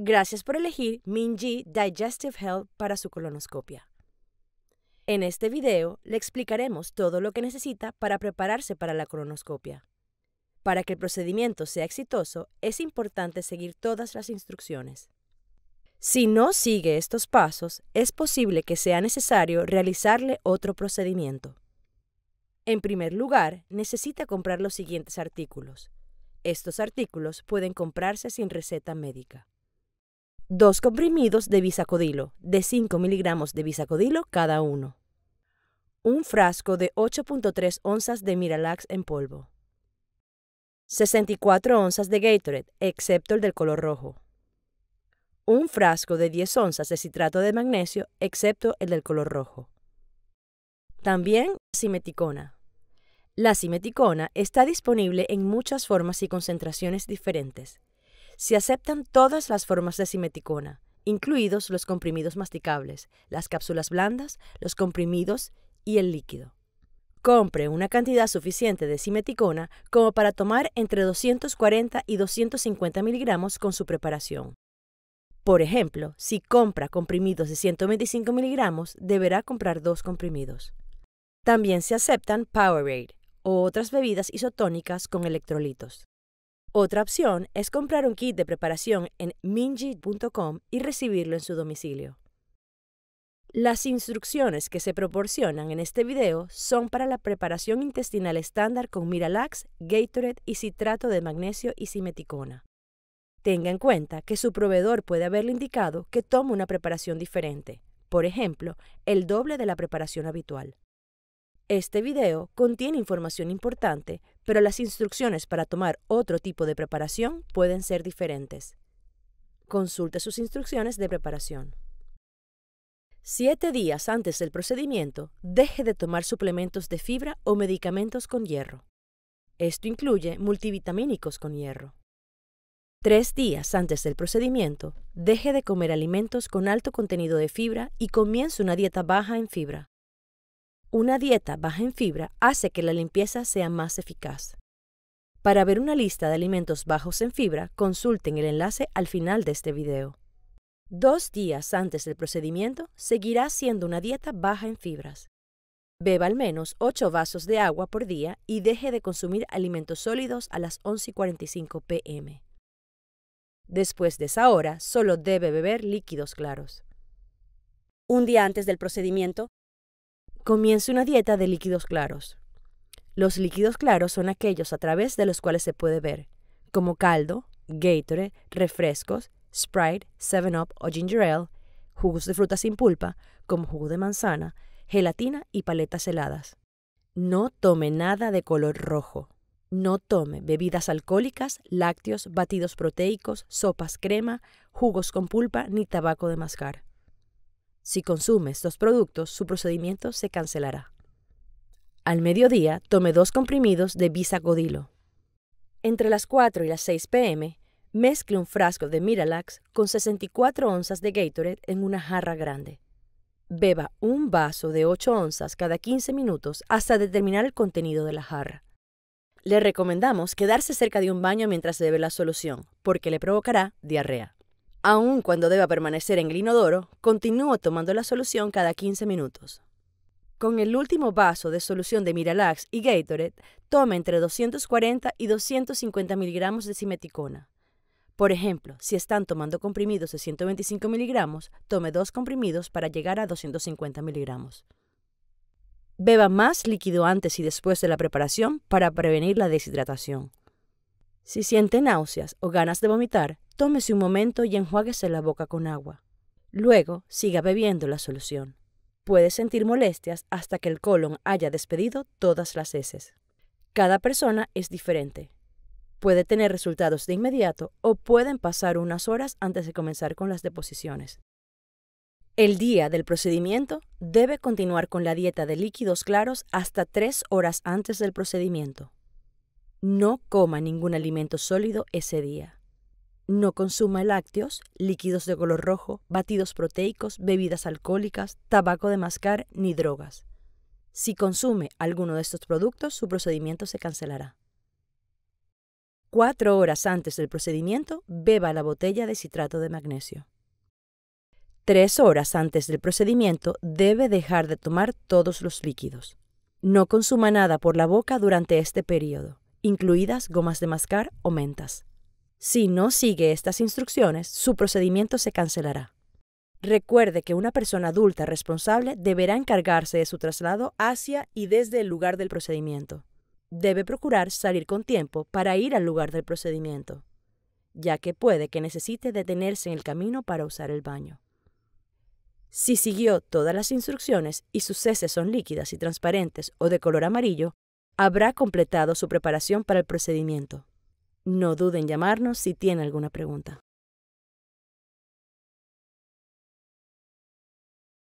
Gracias por elegir Minji Digestive Health para su colonoscopia. En este video le explicaremos todo lo que necesita para prepararse para la colonoscopia. Para que el procedimiento sea exitoso, es importante seguir todas las instrucciones. Si no sigue estos pasos, es posible que sea necesario realizarle otro procedimiento. En primer lugar, necesita comprar los siguientes artículos. Estos artículos pueden comprarse sin receta médica. Dos comprimidos de bisacodilo, de 5 miligramos de bisacodilo cada uno. Un frasco de 8.3 onzas de Miralax en polvo. 64 onzas de Gatorade, excepto el del color rojo. Un frasco de 10 onzas de citrato de magnesio, excepto el del color rojo. También simeticona. La simeticona está disponible en muchas formas y concentraciones diferentes. Se aceptan todas las formas de simeticona, incluidos los comprimidos masticables, las cápsulas blandas, los comprimidos y el líquido. Compre una cantidad suficiente de simeticona como para tomar entre 240 y 250 miligramos con su preparación. Por ejemplo, si compra comprimidos de 125 miligramos, deberá comprar dos comprimidos. También se aceptan Powerade o otras bebidas isotónicas con electrolitos. Otra opción es comprar un kit de preparación en minji.com y recibirlo en su domicilio. Las instrucciones que se proporcionan en este video son para la preparación intestinal estándar con Miralax, Gatorade y citrato de magnesio y simeticona. Tenga en cuenta que su proveedor puede haberle indicado que tome una preparación diferente, por ejemplo, el doble de la preparación habitual. Este video contiene información importante, pero las instrucciones para tomar otro tipo de preparación pueden ser diferentes. Consulte sus instrucciones de preparación. Siete días antes del procedimiento, deje de tomar suplementos de fibra o medicamentos con hierro. Esto incluye multivitamínicos con hierro. Tres días antes del procedimiento, deje de comer alimentos con alto contenido de fibra y comience una dieta baja en fibra. Una dieta baja en fibra hace que la limpieza sea más eficaz. Para ver una lista de alimentos bajos en fibra, consulten el enlace al final de este video. Dos días antes del procedimiento, seguirá siendo una dieta baja en fibras. Beba al menos 8 vasos de agua por día y deje de consumir alimentos sólidos a las 11.45 pm. Después de esa hora, solo debe beber líquidos claros. Un día antes del procedimiento, comience una dieta de líquidos claros. Los líquidos claros son aquellos a través de los cuales se puede ver, como caldo, Gatorade, refrescos, Sprite, 7-Up o Ginger Ale, jugos de fruta sin pulpa, como jugo de manzana, gelatina y paletas heladas. No tome nada de color rojo. No tome bebidas alcohólicas, lácteos, batidos proteicos, sopas crema, jugos con pulpa ni tabaco de mascar. Si consume estos productos, su procedimiento se cancelará. Al mediodía, tome dos comprimidos de bisagodilo. Entre las 4 y las 6 pm, Mezcle un frasco de Miralax con 64 onzas de Gatorade en una jarra grande. Beba un vaso de 8 onzas cada 15 minutos hasta determinar el contenido de la jarra. Le recomendamos quedarse cerca de un baño mientras bebe la solución, porque le provocará diarrea. Aun cuando deba permanecer en el inodoro, continúe tomando la solución cada 15 minutos. Con el último vaso de solución de Miralax y Gatorade, tome entre 240 y 250 miligramos de simeticona. Por ejemplo, si están tomando comprimidos de 125 miligramos, tome dos comprimidos para llegar a 250 miligramos. Beba más líquido antes y después de la preparación para prevenir la deshidratación. Si siente náuseas o ganas de vomitar, tómese un momento y enjuáguese la boca con agua. Luego, siga bebiendo la solución. Puede sentir molestias hasta que el colon haya despedido todas las heces. Cada persona es diferente. Puede tener resultados de inmediato o pueden pasar unas horas antes de comenzar con las deposiciones. El día del procedimiento debe continuar con la dieta de líquidos claros hasta tres horas antes del procedimiento. No coma ningún alimento sólido ese día. No consuma lácteos, líquidos de color rojo, batidos proteicos, bebidas alcohólicas, tabaco de mascar ni drogas. Si consume alguno de estos productos, su procedimiento se cancelará. Cuatro horas antes del procedimiento, beba la botella de citrato de magnesio. Tres horas antes del procedimiento, debe dejar de tomar todos los líquidos. No consuma nada por la boca durante este periodo, incluidas gomas de mascar o mentas. Si no sigue estas instrucciones, su procedimiento se cancelará. Recuerde que una persona adulta responsable deberá encargarse de su traslado hacia y desde el lugar del procedimiento. Debe procurar salir con tiempo para ir al lugar del procedimiento, ya que puede que necesite detenerse en el camino para usar el baño. Si siguió todas las instrucciones y sus heces son líquidas y transparentes o de color amarillo, habrá completado su preparación para el procedimiento. No duden en llamarnos si tiene alguna pregunta.